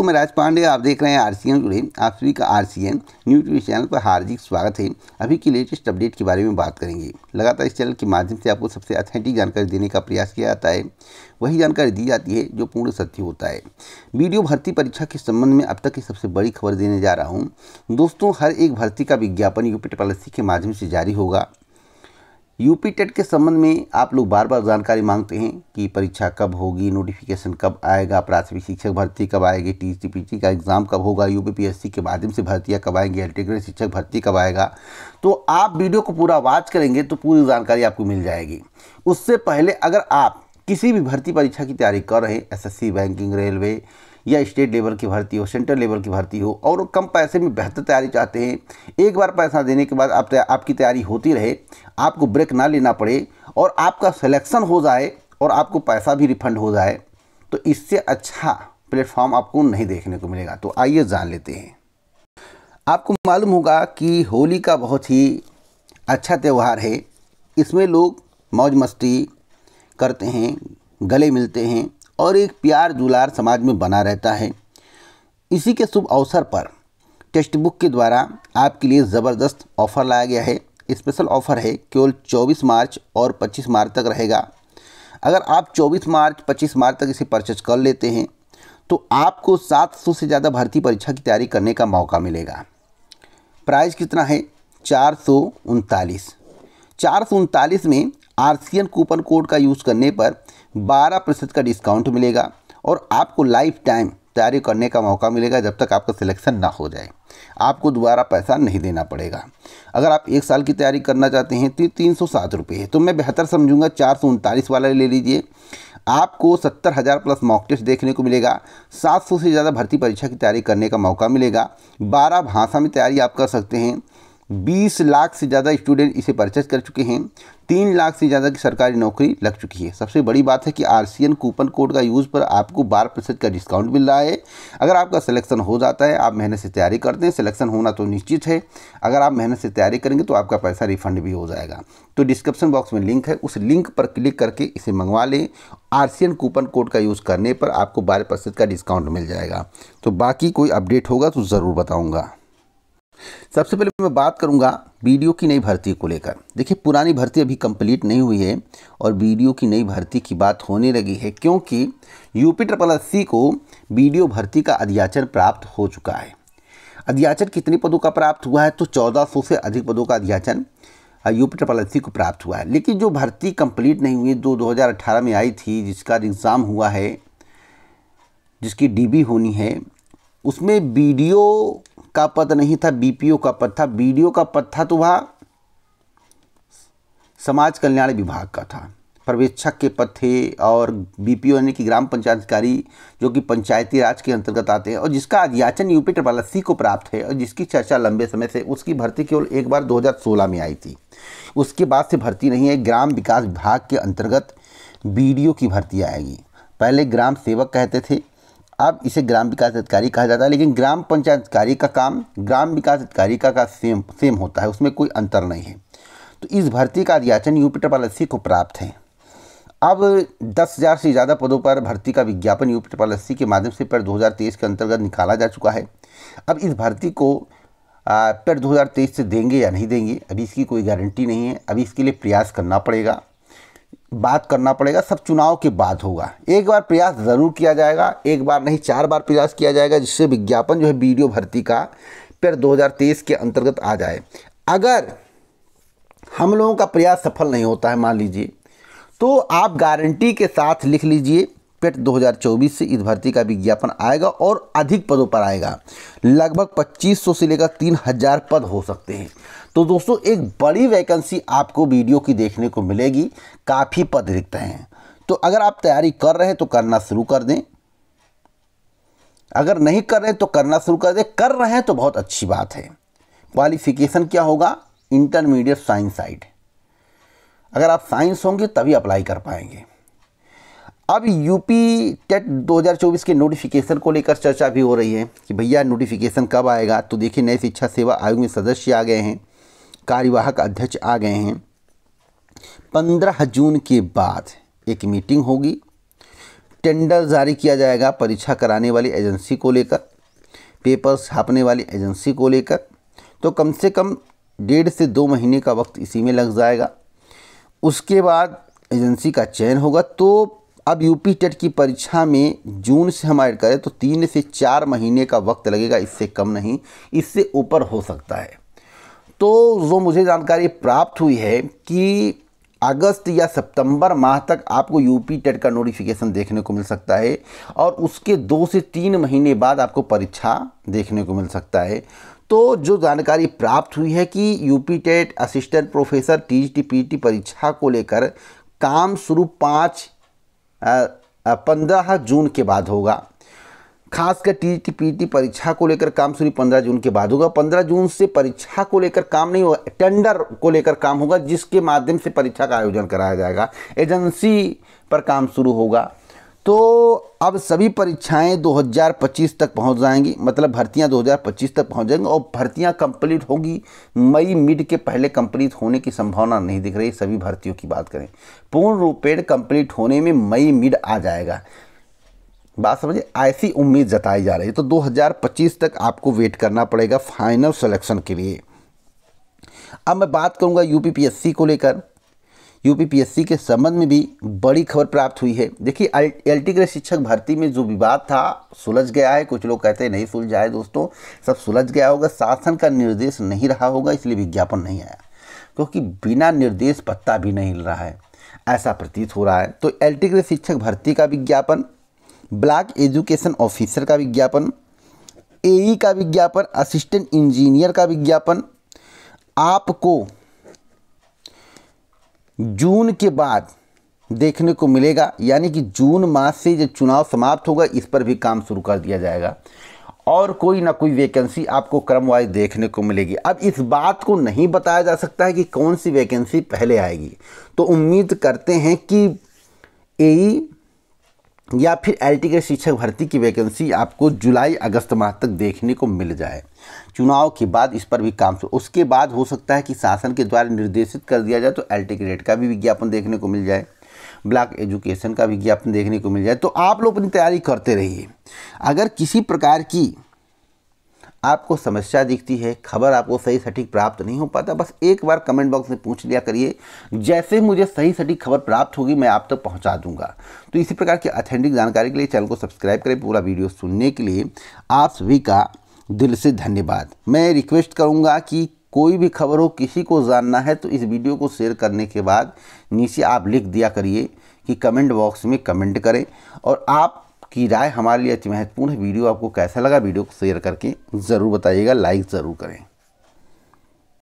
दोस्तों, मैं राज पांडे, आप देख रहे हैं आर सी जुड़े आप सभी का R C N new TV channel पर हार्दिक स्वागत है। अभी की लेटेस्ट अपडेट के बारे में बात करेंगे। लगातार इस चैनल के माध्यम से आपको सबसे अथेंटिक जानकारी देने का प्रयास किया जाता है। वही जानकारी दी जाती है जो पूर्ण सत्य होता है। वीडियो भर्ती परीक्षा के संबंध में अब तक की सबसे बड़ी खबर देने जा रहा हूँ। दोस्तों, हर एक भर्ती का विज्ञापन यूपी पॉलिसी के माध्यम से जारी होगा। यूपी टेट के संबंध में आप लोग बार बार जानकारी मांगते हैं कि परीक्षा कब होगी नोटिफिकेशन कब आएगा, प्राथमिक शिक्षक भर्ती कब आएगी टी का एग्ज़ाम कब होगा यूपीपीएससी के माध्यम से भर्तियाँ कब आएँगी अल्टीग्रेड शिक्षक भर्ती कब आएगा। तो आप वीडियो को पूरा वॉच करेंगे तो पूरी जानकारी आपको मिल जाएगी। उससे पहले अगर आप किसी भी भर्ती परीक्षा की तैयारी कर रहे हैं एसएससी बैंकिंग रेलवे या स्टेट लेवल की भर्ती हो, सेंट्रल लेवल की भर्ती हो, और कम पैसे में बेहतर तैयारी चाहते हैं। एक बार पैसा देने के बाद आप आपकी तैयारी होती रहे, आपको ब्रेक ना लेना पड़े, और आपका सिलेक्शन हो जाए, और आपको पैसा भी रिफंड हो जाए तो इससे अच्छा प्लेटफॉर्म आपको नहीं देखने को मिलेगा। तो आइए जान लेते हैं। आपको मालूम होगा कि होली का बहुत ही अच्छा त्यौहार है। इसमें लोग मौज मस्ती करते हैं, गले मिलते हैं और एक प्यार दुलार समाज में बना रहता है। इसी के शुभ अवसर पर टेक्स्ट बुक के द्वारा आपके लिए ज़बरदस्त ऑफ़र लाया गया है। स्पेशल ऑफ़र है, केवल 24 मार्च और 25 मार्च तक रहेगा। अगर आप 24 मार्च 25 मार्च तक इसे परचेज कर लेते हैं तो आपको 700 से ज़्यादा भर्ती परीक्षा की तैयारी करने का मौका मिलेगा। प्राइस कितना है? चार सौ उनतालीस। चार सौ उनतालीस में आर कूपन कोड का यूज़ करने पर बारह प्रतिशत का डिस्काउंट मिलेगा और आपको लाइफ टाइम तैयारी करने का मौका मिलेगा जब तक आपका सिलेक्शन ना हो जाए। आपको दोबारा पैसा नहीं देना पड़ेगा। अगर आप एक साल की तैयारी करना चाहते हैं तो तीन सौ सात रुपये है। तो मैं बेहतर समझूँगा, चार सौ उनतालीस वाला ले लीजिए। आपको सत्तर हज़ार प्लस मॉक टेस्ट देखने को मिलेगा। सात सौ से ज़्यादा भर्ती परीक्षा की तैयारी करने का मौका मिलेगा। बारह भाषा में तैयारी आप कर सकते हैं। बीस लाख से ज़्यादा स्टूडेंट इसे परचेज कर चुके हैं। तीन लाख से ज़्यादा की सरकारी नौकरी लग चुकी है। सबसे बड़ी बात है कि आरसीएन कूपन कोड का यूज़ पर आपको बारह प्रतिशत का डिस्काउंट मिल रहा है। अगर आपका सिलेक्शन हो जाता है, आप मेहनत से तैयारी करते हैं, सिलेक्शन होना तो निश्चित है। अगर आप मेहनत से तैयारी करेंगे तो आपका पैसा रिफंड भी हो जाएगा। तो डिस्क्रिप्शन बॉक्स में लिंक है, उस लिंक पर क्लिक करके इसे मंगवा लें। आर कूपन कोड का यूज़ करने पर आपको बारह का डिस्काउंट मिल जाएगा। तो बाकी कोई अपडेट होगा तो ज़रूर बताऊँगा। सबसे पहले मैं बात करूँगा वीडियो की नई भर्ती को लेकर। देखिए, पुरानी भर्ती अभी कंप्लीट नहीं हुई है और वीडियो की नई भर्ती की बात होने लगी है क्योंकि यूपी ट्रिपल एस को वीडियो भर्ती का अध्याचन प्राप्त हो चुका है। अध्याचन कितने पदों का प्राप्त हुआ है? तो चौदह से अधिक पदों का अध्याचन यूपी ट्रिपल एस को प्राप्त हुआ है। लेकिन जो भर्ती कंप्लीट नहीं हुई दो दो में आई थी, जिसका एग्ज़ाम हुआ है, जिसकी डीबी होनी है, उसमें वीडियो का पद नहीं था, बीपीओ का पद था, बीडीओ का पद था तो वह समाज कल्याण विभाग का था। पर्यवेक्षक के पद थे और बीपीओ यानी कि ग्राम पंचायत अधिकारी जो कि पंचायती राज के अंतर्गत आते हैं और जिसका अध्याचन यूपी ट्रिपल को प्राप्त है और जिसकी चर्चा लंबे समय से उसकी भर्ती केवल एक बार 2016 में आई थी। उसके बाद से भर्ती नहीं है, ग्राम विकास विभाग के अंतर्गत बी की भर्ती आएगी। पहले ग्राम सेवक कहते थे अब इसे ग्राम विकास अधिकारी कहा जाता है लेकिन ग्राम पंचायत अधिकारी का काम ग्राम विकास अधिकारी का, का सेम सेम होता है उसमें कोई अंतर नहीं है। तो इस भर्ती का अध्याचन यूपी ट्रिपल को प्राप्त है। अब दस हज़ार से ज़्यादा पदों पर भर्ती का विज्ञापन यूपी ट्रिपल के माध्यम से पर 2023 के अंतर्गत निकाला जा चुका है। अब इस भर्ती को पर 2023 से देंगे या नहीं देंगे अभी इसकी कोई गारंटी नहीं है। अभी इसके लिए प्रयास करना पड़ेगा। बात करना पड़ेगा, सब चुनाव के बाद होगा। एक बार प्रयास ज़रूर किया जाएगा, एक बार नहीं, चार बार प्रयास किया जाएगा, जिससे विज्ञापन जो है वीडियो भर्ती का फिर 2023 के अंतर्गत आ जाए। अगर हम लोगों का प्रयास सफल नहीं होता है, मान लीजिए तो आप गारंटी के साथ लिख लीजिए पेट 2024 से इस भर्ती का विज्ञापन आएगा और अधिक पदों पर आएगा। लगभग 2500 से लेकर 3000 पद हो सकते हैं। तो दोस्तों, एक बड़ी वैकेंसी आपको वीडियो की देखने को मिलेगी। काफ़ी पद रिक्त हैं। तो अगर आप तैयारी कर रहे हैं तो करना शुरू कर दें। अगर नहीं कर रहे हैं तो करना शुरू कर दें। कर रहे हैं तो बहुत अच्छी बात है। क्वालिफिकेशन क्या होगा? Intermediate science side. अगर आप साइंस होंगे तभी अप्लाई कर पाएँगे। अब यूपी टेट 2024 के नोटिफिकेशन को लेकर चर्चा भी हो रही है कि भैया नोटिफिकेशन कब आएगा? तो देखिए, नए शिक्षा सेवा आयोग में सदस्य आ गए हैं, कार्यवाहक अध्यक्ष आ गए हैं। पंद्रह जून के बाद एक मीटिंग होगी। टेंडर जारी किया जाएगा परीक्षा कराने वाली एजेंसी को लेकर पेपर छापने वाली एजेंसी को लेकर। तो कम से कम डेढ़ से दो महीने का वक्त इसी में लग जाएगा। उसके बाद एजेंसी का चयन होगा। तो अब यूपी टेट की परीक्षा में जून से हम ऐड करें तो तीन से चार महीने का वक्त लगेगा, इससे कम नहीं, इससे ऊपर हो सकता है। तो जो मुझे जानकारी प्राप्त हुई है कि अगस्त या सितंबर माह तक आपको यूपी टेट का नोटिफिकेशन देखने को मिल सकता है और उसके दो से तीन महीने बाद आपको परीक्षा देखने को मिल सकता है। तो जो जानकारी प्राप्त हुई है कि UP TET assistant professor T T परीक्षा को लेकर काम शुरू पाँच पंद्रह जून के बाद होगा। खासकर टी टी पी टी परीक्षा को लेकर काम शुरू पंद्रह जून के बाद होगा। पंद्रह जून से परीक्षा को लेकर काम नहीं होगा, टेंडर को लेकर काम होगा, जिसके माध्यम से परीक्षा का आयोजन कराया जाएगा। एजेंसी पर काम शुरू होगा। तो अब सभी परीक्षाएँ 2025 तक पहुँच जाएँगी मतलब भर्तियाँ 2025 तक पहुँच जाएँगी और भर्तियाँ कंप्लीट होगी। मई मिड के पहले कंप्लीट होने की संभावना नहीं दिख रही, सभी भर्तियों की बात करें। पूर्ण रूपेण कंप्लीट होने में मई मिड आ जाएगा। बात समझिए, ऐसी उम्मीद जताई जा रही है। तो 2025 तक आपको वेट करना पड़ेगा फाइनल सिलेक्शन के लिए। अब मैं बात करूँगा यूपीपीएससी को लेकर। यूपीपीएससी के संबंध में भी बड़ी खबर प्राप्त हुई है। देखिए एल टी शिक्षक भर्ती में जो विवाद था, सुलझ गया है। कुछ लोग कहते हैं, नहीं सुलझा है दोस्तों, सब सुलझ गया होगा। शासन का निर्देश नहीं रहा होगा, इसलिए विज्ञापन नहीं आया। क्योंकि बिना निर्देश पत्ता भी नहीं हिल रहा है। ऐसा प्रतीत हो रहा है। तो एल टी शिक्षक भर्ती का विज्ञापन, ब्लॉक एजुकेशन ऑफिसर का विज्ञापन एई का विज्ञापन, असिस्टेंट इंजीनियर का विज्ञापन, आपको जून के बाद देखने को मिलेगा, यानी कि जून मास से जो चुनाव समाप्त होगा, इस पर भी काम शुरू कर दिया जाएगा। और कोई ना कोई वैकेंसी आपको क्रम वाइज देखने को मिलेगी। अब इस बात को नहीं बताया जा सकता है कि कौन सी वैकेंसी पहले आएगी। तो उम्मीद करते हैं कि एई या फिर एलटी के शिक्षक भर्ती की वैकेंसी आपको जुलाई अगस्त माह तक देखने को मिल जाए। चुनाव के बाद इस पर भी काम उसके बाद हो सकता है कि शासन के द्वारा निर्देशित कर दिया जाए तो एल टी ग्रेड का भी विज्ञापन देखने को मिल जाए। ब्लॉक एजुकेशन का विज्ञापन देखने को मिल जाए। तो आप लोग अपनी तैयारी करते रहिए। अगर किसी प्रकार की आपको समस्या दिखती है, खबर आपको सही सटीक प्राप्त नहीं हो पाता, बस एक बार कमेंट बॉक्स में पूछ लिया करिए। जैसे मुझे सही सटीक खबर प्राप्त होगी, मैं आप तक तो पहुँचा दूँगा। तो इसी प्रकार की अथेंटिक जानकारी के लिए चैनल को सब्सक्राइब करें पूरा वीडियो सुनने के लिए। आप सभी का दिल से धन्यवाद। मैं रिक्वेस्ट करूँगा कि कोई भी खबर हो, किसी को जानना है तो इस वीडियो को शेयर करने के बाद नीचे आप लिख दिया करिए कि कमेंट बॉक्स में कमेंट करें और आप की राय हमारे लिए अति महत्वपूर्ण है। वीडियो आपको कैसा लगा, वीडियो को शेयर करके ज़रूर बताइएगा, लाइक ज़रूर करें।